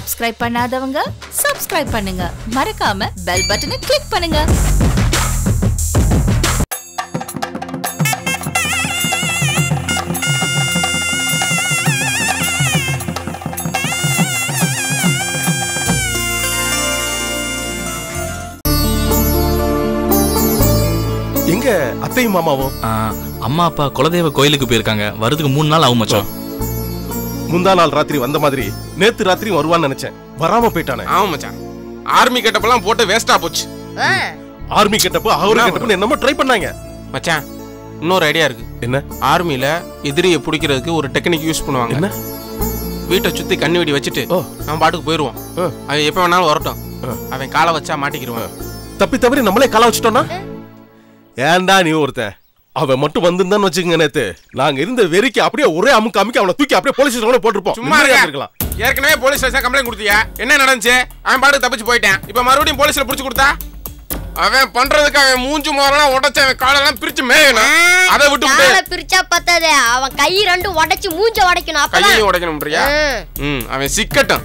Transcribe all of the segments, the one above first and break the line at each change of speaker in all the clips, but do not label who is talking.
Subscribe பண்ணாதவங்க subscribe பண்ணுங்க. மறக்காம பெல் பட்டனை கிளிக் பண்ணுங்க.
எங்க அத்தையும் மாமாவும்?
அம்மா அப்பா குலதெய்வ கோயிலுக்கு போயிருக்காங்க. வரதுக்கு மூணு நாள் ஆகும் மச்சான்.
முந்தா நாள் ராத்திரி வந்த மாதிரி நேத்து ராத்திரி வருவான்னு நினைச்சேன். வராம போயிட்டானே.
ஆமா மச்சான். ஆர்மி கெட்டப்பெல்லாம் போட்டு வேஸ்டா போச்சு.
ஆர்மி கெட்டப்ப அவரு கெட்டப்ப என்னமோ ட்ரை பண்ணாங்க.
மச்சான் இன்னொரு ஐடியா இருக்கு.
என்ன?
ஆர்மில எதிரியை பிடிக்கிறதுக்கு ஒரு டெக்னிக் யூஸ் பண்ணுவாங்க.
என்ன?
வீட்டை சுத்தி கண்ணு வெடி வச்சுட்டு
ஓ.
அவன் பாட்டுக்கு போயிருவான். அவன் எப்ப வேணாலும் வரட்டும். அவன் காலை வச்சா மாட்டிக்கிருவான்.
தப்பி தவறி நம்மளே கால வச்சுட்டோம்னா? ஏன்டா நீ ஒருத்தன்? அவன் மட்டும் வந்திருந்தான்னு வச்சுக்கோங்க நேத்து. நாங்க இருந்த வெறிக்கு அப்படியே ஒரே அமுக்கு அமுக்கி அவனை தூக்கி அப்படியே போலீஸ் ஸ்டேஷன்ல போட்டிருப்போம்.
சும்மா
இருக்கலாம்.
ஏற்கனவே போலீஸ் ஸ்டேஷன் கம்ப்ளைண்ட் கொடுத்தியா? என்ன நடந்துச்சு? அவன் பாட்டுக்கு தப்பிச்சு போயிட்டான். இப்ப மறுபடியும் போலீஸ்ல புடிச்சு கொடுத்தா? அவன் பண்றதுக்கு அவன் மூஞ்சு மோரெல்லாம் உடைச்சு அவன் காலெல்லாம் பிரிச்சு மேயணும். அதை விட்டு
காலை பிரிச்சா பத்தாது. அவன் கை ரெண்டு உடைச்சு மூஞ்ச உடைக்கணும். அப்பதான்
கையையும் உடைக்கணும்ன்றியா
ம்.
ம் அவன் சிக்கட்டும்.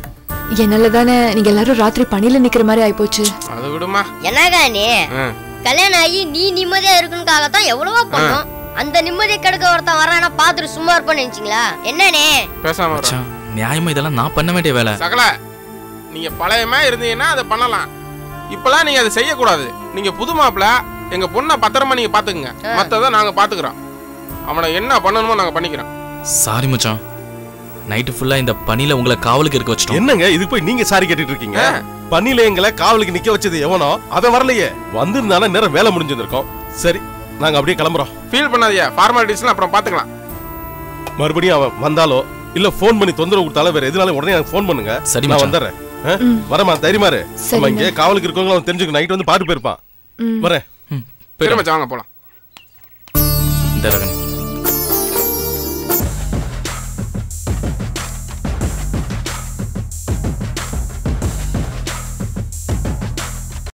என்னால தானே நீங்க எல்லாரும் ராத்திரி பணியில நிக்கிற மாதிரி ஆயிப்போச்சு.
அதை விடுமா.
என்னங்க நீ?
ஆ.
கல்யாணம் ஆகி நீ நிம்மதியா இருக்கணுக்காகத்தான் எவ்வளவோ பண்ணோம். அந்த நிம்மதியை கெடுக்க ஒருத்தன் வரானா பாத்துட்டு சும்மா இருப்பேன்னு நினைச்சீங்களா? என்னனே
பேசாம
நியாயமா இதெல்லாம் நான் பண்ண வேண்டிய வேலை.
சகல நீங்க பழையமா இருந்தீங்கன்னா அதை பண்ணலாம். இப்பெல்லாம் நீங்க அதை செய்யக்கூடாது. நீங்க புது மாப்பிள எங்க பொண்ணை பத்திரமா நீங்க பாத்துக்குங்க மத்ததை நாங்க பாத்துக்கிறோம் அவனை என்ன பண்ணணுமோ நாங்க பண்ணிக்கிறோம்.
சாரி மச்சான். நைட்டு ஃபுல்லா இந்த பனியில உங்களை காவலுக்கு இருக்க வச்சிட்டோம்.
என்னங்க இதுக்கு போய் நீங்க சாரி கேட்டுட்டு இருக்கீங்க? பணியில எங்களை காவலுக்கு நிக்க வச்சது எவனோ அவன் வரலையே. வந்திருந்தானா நேரம் வேலை முடிஞ்சிருந்திருக்கோம். சரி நாங்க அப்படியே கிளம்புறோம்.
ஃபீல் பண்ணாதீங்க. ஃபார்மாலிட்டிஸ்லாம் அப்புறம் பாத்துக்கலாம்
மறுபடியும் அவன் வந்தாலோ இல்ல ஃபோன் பண்ணி தொந்தரவு கொடுத்தாலும் வேற எதுனாலும் உடனே எனக்கு ஃபோன் பண்ணுங்க.
சரி
நான். வந்துடுறேன்? வரமா தைரியமா இரு நம்ம. இங்கே காவலுக்கு இருக்கவங்க அவன் தெரிஞ்சுக்க நைட் வந்து பாட்டு போயிருப்பான்.
ம்.
வரேன்.
ம்,
சரி
போயிட்டு வா.
மச்சான் வாங்க போலாம்.
இந்த ரகனி